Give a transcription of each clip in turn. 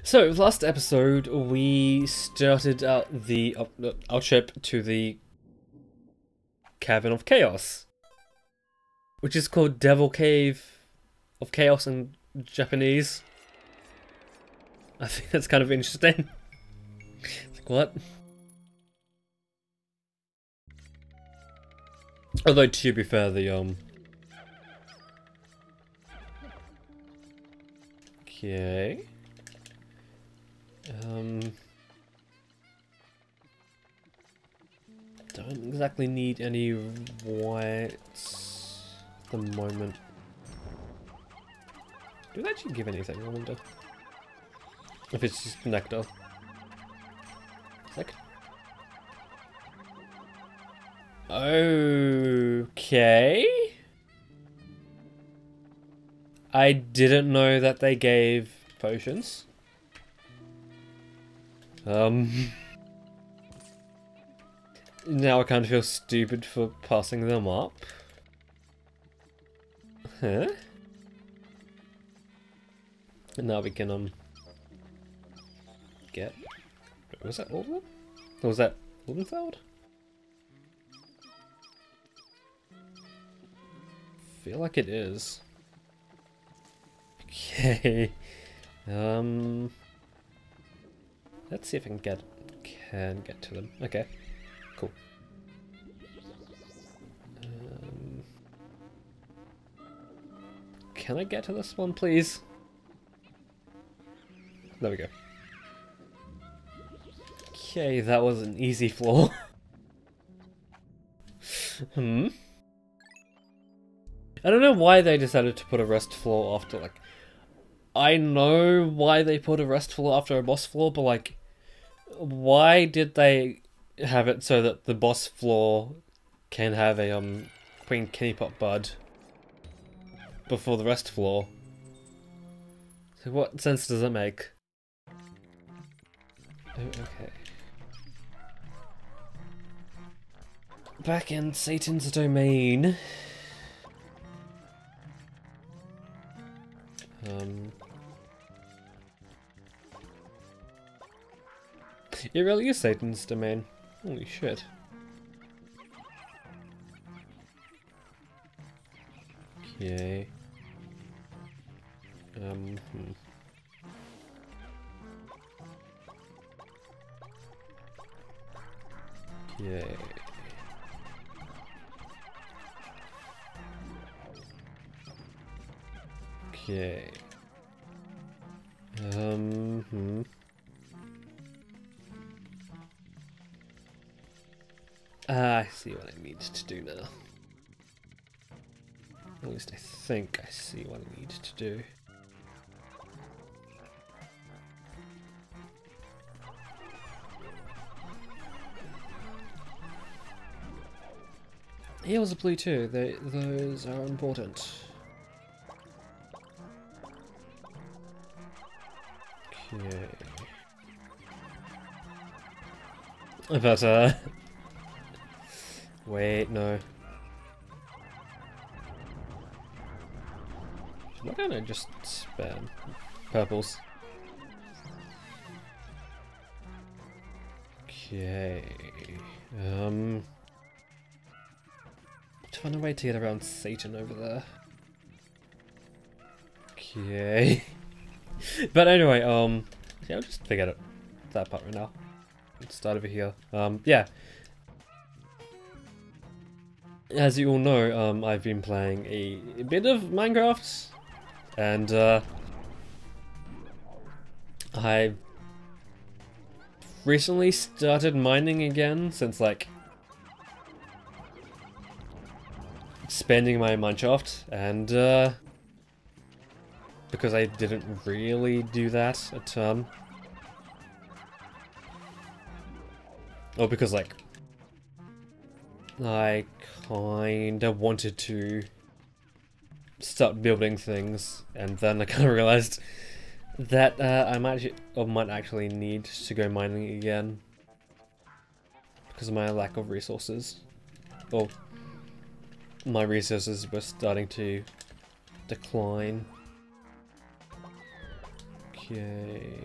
So, last episode, we started out the uh, our trip to the Cavern of Chaos, which is called Devil Cave of Chaos in Japanese. I think that's kind of interesting. like, what? Although, to be fair, the, um... Okay... Um... Don't exactly need any whites at the moment. Do they actually give anything, I wonder? If it's just nectar. Okay. I didn't know that they gave potions. Um. Now I kind of feel stupid for passing them up. Huh? And now we can, um... Get... Was that all of them? Or was that Uldenfeld? feel like it is. Okay. Um... Let's see if I can get can get to them. Okay. Cool. Um, can I get to this one, please? There we go. Okay, that was an easy floor. hmm? I don't know why they decided to put a rest floor after, like... I know why they put a rest floor after a boss floor, but, like... Why did they have it so that the boss floor can have a, um... Queen Candypop Bud before the rest floor? So what sense does it make? Oh, okay. Back in Satan's domain. Um, it really is Satan's domain. Holy shit. Okay. Um, hmm. Okay. Okay. Um, hmm. Ah, I see what I need to do now. At least I think I see what I need to do. Heals are blue too, they, those are important. Okay. But, uh... Wait, no. Why don't I just spam purples? Okay. Um... Find a way to get around Satan over there. Okay. but anyway, um, yeah, I'll just forget it. That part right now. Let's start over here. Um, yeah. As you all know, um, I've been playing a, bit of Minecraft, and uh, I recently started mining again since like spending my Minecraft, and uh, because I didn't really do that a ton. Or because, like, I kinda wanted to start building things, and then I kinda realized that uh, I might, or might actually need to go mining again because of my lack of resources. Or my resources were starting to decline. Okay.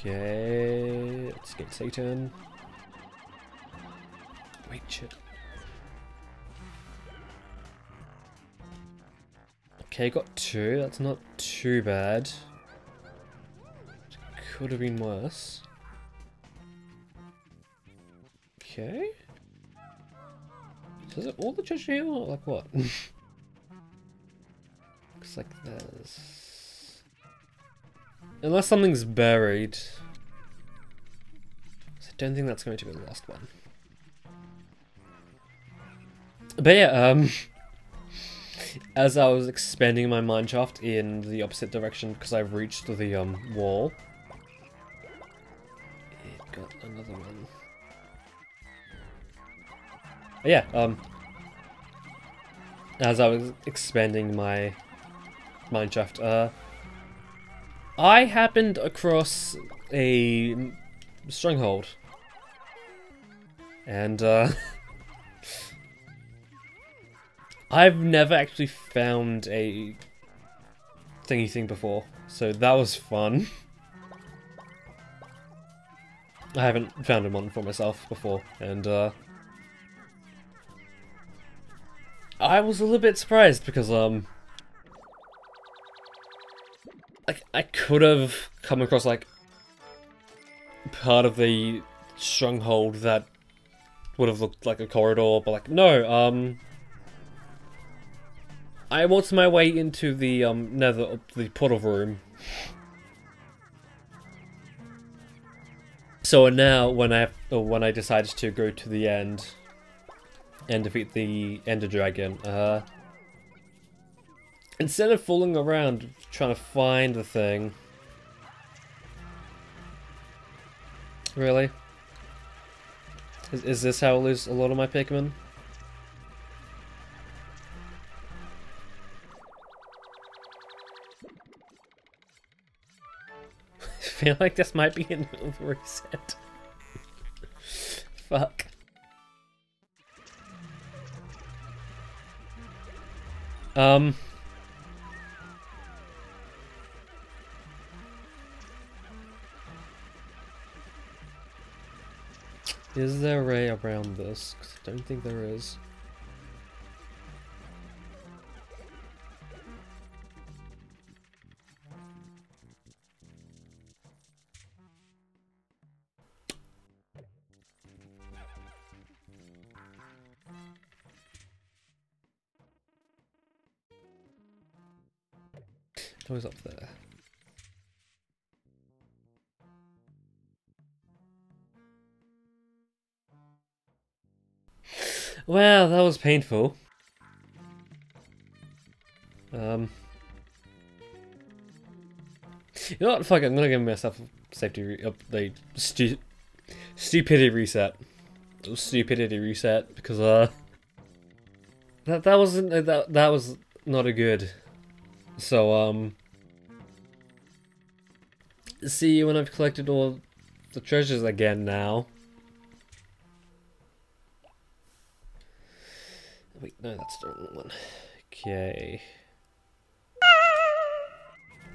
Okay, let's get Satan. Wait, shit. Okay, got two. That's not too bad. Could have been worse. Okay. Is it all the treasure here or like what? Looks like there's... Unless something's buried. I don't think that's going to be the last one. But yeah, um... As I was expanding my mineshaft in the opposite direction because I've reached the um, wall, it got another one. But yeah, um, as I was expanding my mineshaft, uh, I happened across a stronghold. And, uh, I've never actually found a thingy thing before, so that was fun. I haven't found one for myself before, and, uh, I was a little bit surprised because, um, like, I could have come across, like, part of the stronghold that would have looked like a corridor, but, like, no, um, I walked my way into the, um, nether, the portal room. So now, when I, when I decided to go to the end, and defeat the Ender Dragon. Uh, instead of fooling around trying to find the thing... Really? Is, is this how I lose a lot of my Pikmin? I feel like this might be an reset. Fuck. Um. Is there a way around this? Cause I don't think there is. Always up there. Well, that was painful. Um. You know what? Fuck it, I'm gonna give myself a safety re up the stu stupidity reset. Stupidity reset because uh that that wasn't that that was not a good. So um see you when I've collected all the treasures again now. Wait, no, that's the wrong one. Okay.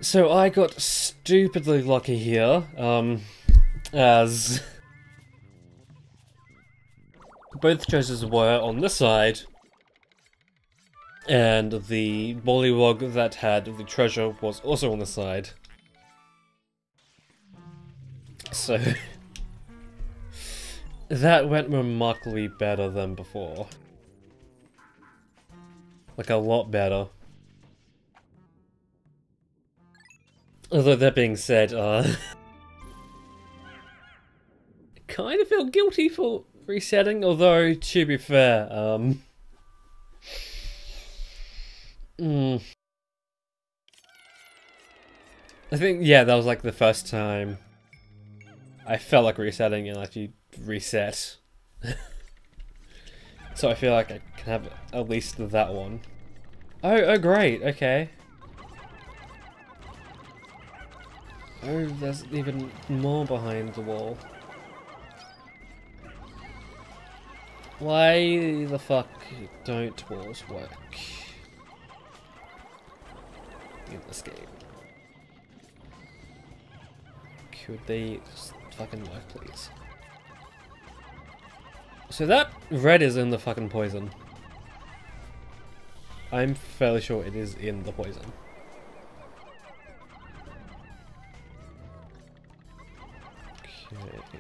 So I got stupidly lucky here, um, as both treasures were on this side, and the Wollywog that had the treasure was also on the side. So... that went remarkably better than before. Like, a lot better. Although that being said, uh... kind of feel guilty for resetting, although, to be fair, um... Mm. I think, yeah, that was like the first time I felt like resetting and actually reset. so I feel like I can have at least that one. Oh, oh great, okay. Oh, there's even more behind the wall. Why the fuck don't walls work in this game? Could they just fucking work, please? So that red is in the fucking poison. I'm fairly sure it is in the poison. Okay.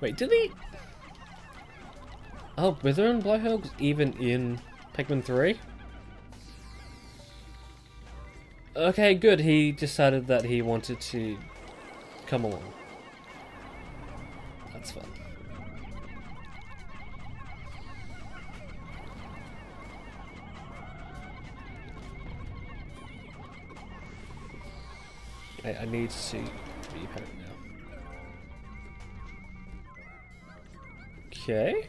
Wait, did he? Oh, Withering Blowhog even in Pikmin 3? Okay, good. He decided that he wanted to come along. That's fun. I, I need to see be panicked now. Okay.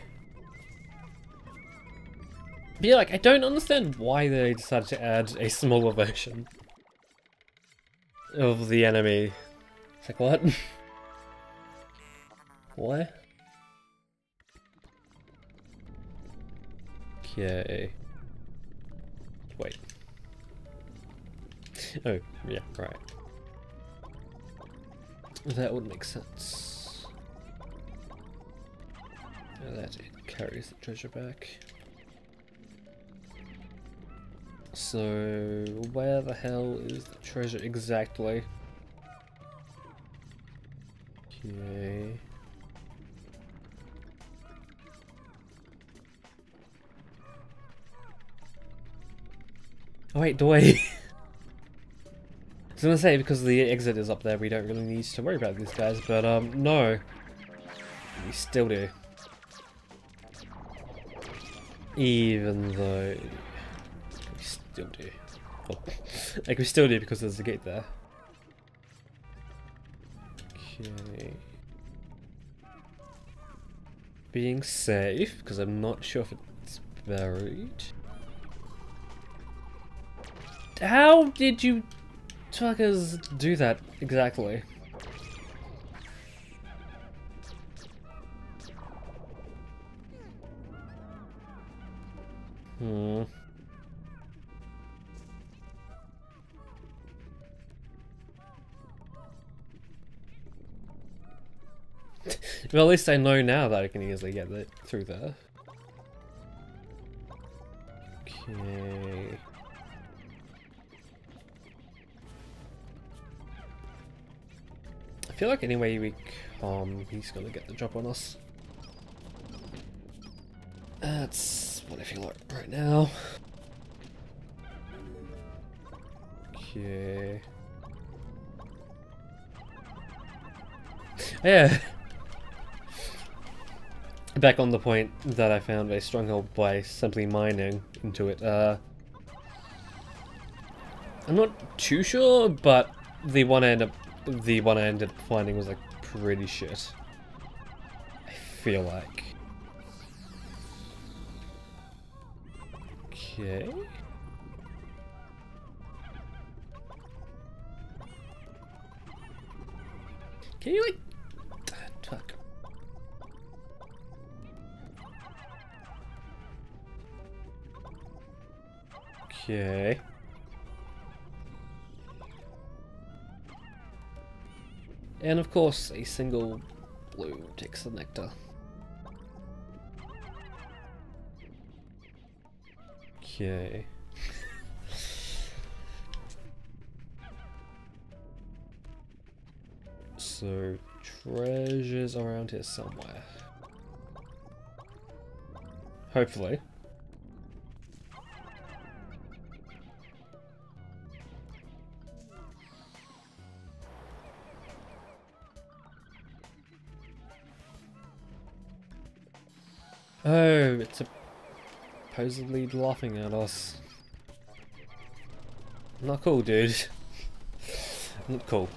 Yeah, like, I don't understand why they decided to add a smaller version of the enemy. It's like, what? what? Okay. Wait. Oh, yeah, right. That would make sense. That it carries the treasure back. So, where the hell is the treasure exactly? Okay. Oh wait, do I... I was gonna say, because the exit is up there, we don't really need to worry about these guys, but um, no. We still do. Even though... We still do. Like, we still do because there's a gate there. Okay. Being safe, because I'm not sure if it's buried. How did you truckers do that exactly? Hmm. well, at least I know now that I can easily get it through there. Okay. Feel like anyway we come, he's gonna get the drop on us. That's what I feel like right now. Okay. Yeah. Back on the point that I found a stronghold by simply mining into it. Uh, I'm not too sure, but the one end up the one I ended up finding was like pretty shit. I feel like. Okay. Can you like... Fuck. Okay. And of course, a single blue takes the nectar. Okay. so, treasures around here somewhere. Hopefully. Oh, it's supposedly laughing at us. Not cool, dude. Not cool.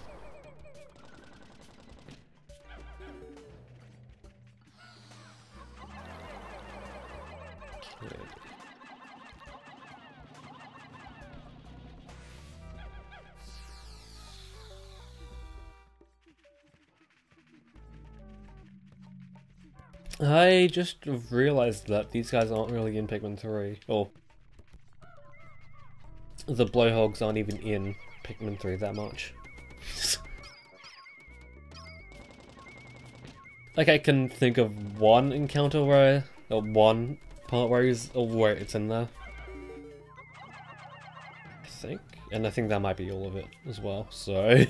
Just realized that these guys aren't really in Pikmin 3. Or the blowhogs aren't even in Pikmin 3 that much. like I can think of one encounter where or one part where he's or where it's in there. I think. And I think that might be all of it as well, so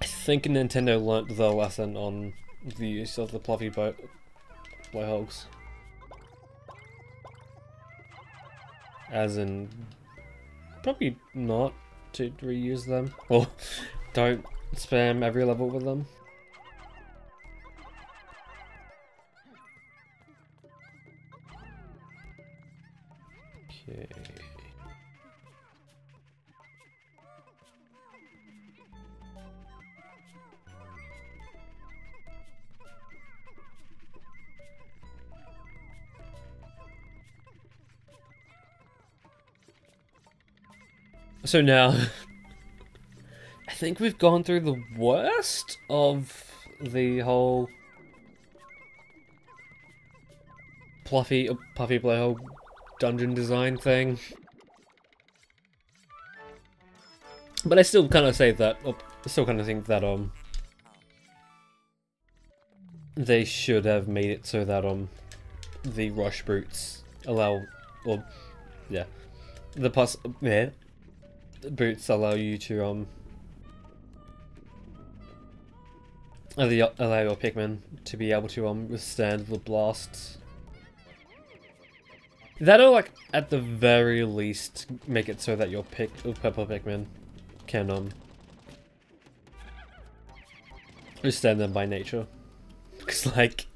I think Nintendo learnt the lesson on the use of the Pluffy boat blowhogs. As in, probably not to reuse them. Or don't spam every level with them. Okay. So now, I think we've gone through the worst of the whole Pluffy, uh, Puffy Blowhog dungeon design thing. But I still kind of say that, I still kind of think that, um, they should have made it so that, um, the rush boots allow, or, yeah, the pos- yeah, boots allow you to um allow your Pikmin to be able to um withstand the blasts. That'll like at the very least make it so that your pick purple Pikmin can um withstand them by nature. Cause like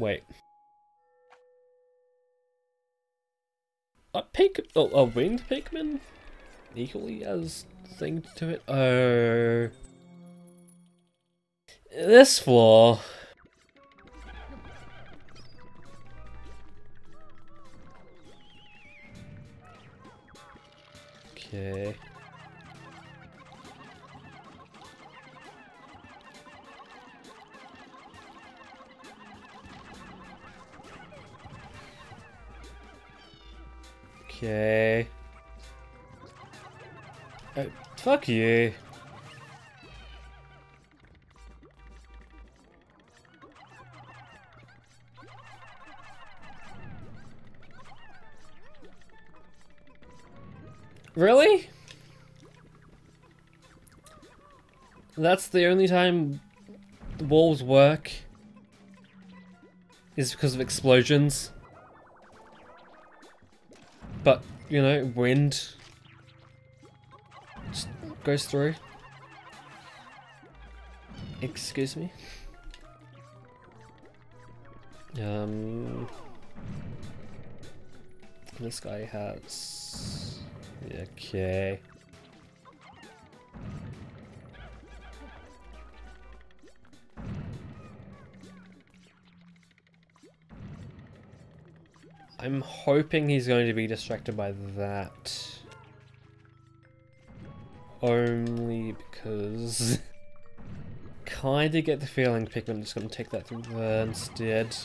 Wait. A pig, oh, a winged Pikmin? Equally as thing to it? Oh. This floor. Okay. Okay. Oh, fuck you. Really? That's the only time the walls work? Is because of explosions? But, you know, wind goes through. Excuse me. Um, this guy has. Okay. I'm hoping he's going to be distracted by that. Only because... kinda get the feeling Pikmin is going to take that through there instead.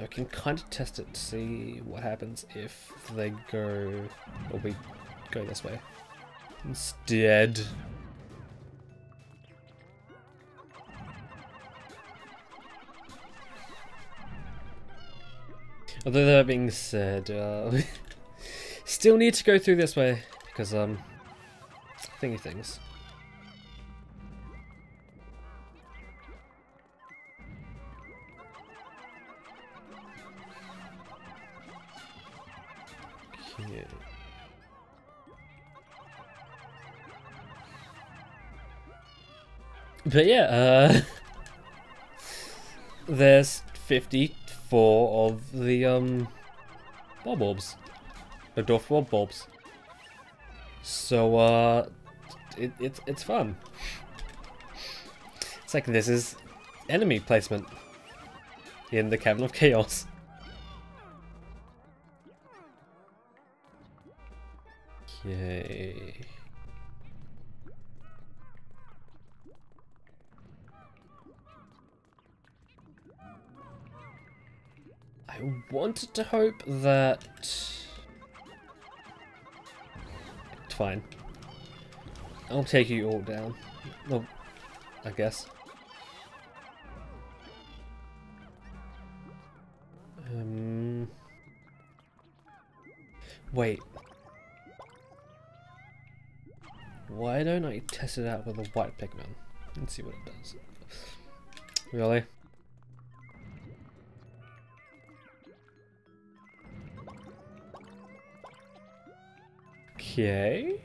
I can kind of test it to see what happens if they go, or we go this way. Instead. Although that being said, uh, still need to go through this way because um, thingy things. But yeah, uh, there's 54 of the um, Bulborbs. The Dwarf Bulborbs. So, uh, it, it's, it's fun. It's like this is enemy placement in the Cavern of Chaos. Okay. I wanted to hope that... It's fine. I'll take you all down. Well, I guess. Um... Wait. Why don't I test it out with a white Pikmin? Let's see what it does. Really? Okay.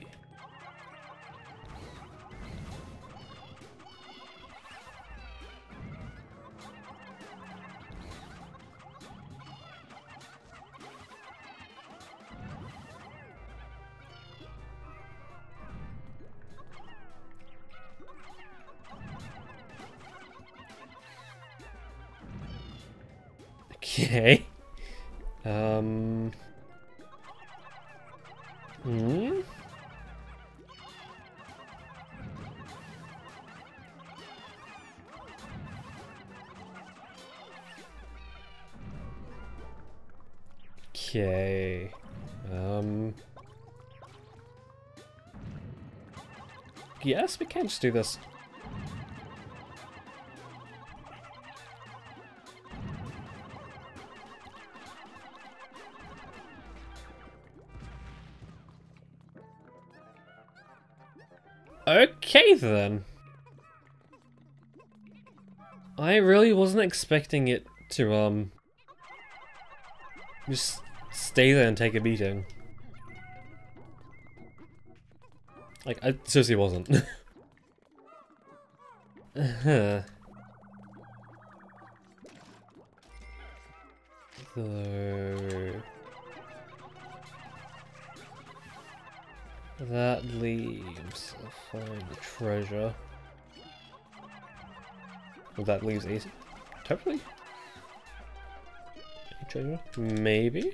Okay. Um. Hmm. Okay. Um. Yes, we can just do this. Okay then. I really wasn't expecting it to, um... Just stay there and take a beating. Like, I seriously wasn't. huh. So... That leaves find the treasure. Well, that leaves a totally a treasure, maybe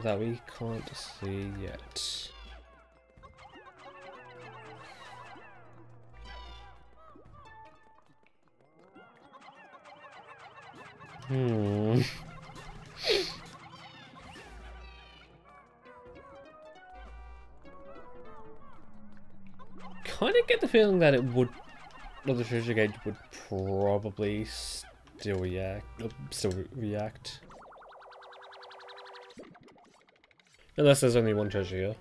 that we can't see yet. Hmm. kind of get the feeling that it would, or the treasure gate would probably still react, still react. Unless there's only one treasure here.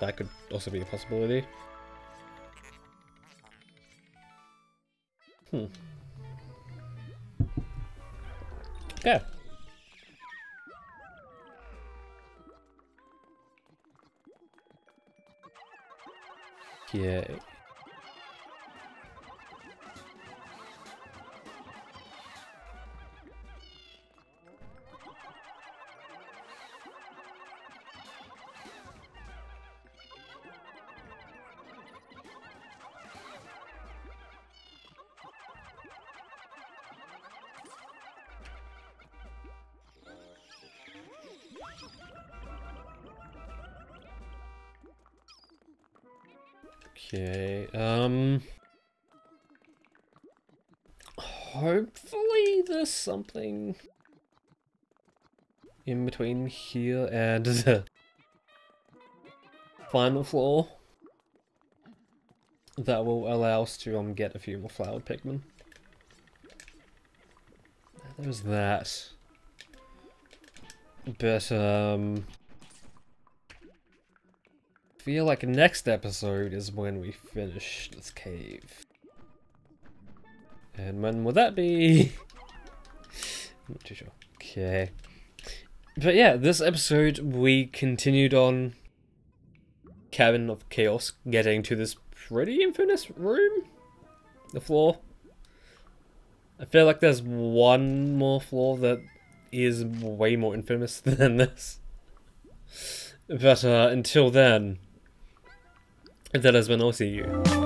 That could also be a possibility. Hmm. Okay. Yeah. Okay, um... Hopefully there's something in between here and the final floor that will allow us to um, get a few more flowered Pikmin. There's that. But, um feel like next episode is when we finish this cave. And when will that be? Not too sure. Okay. But yeah, this episode we continued on Cavern of Chaos, getting to this pretty infamous room. The floor. I feel like there's one more floor that is way more infamous than this. But uh, until then, that has been OCU.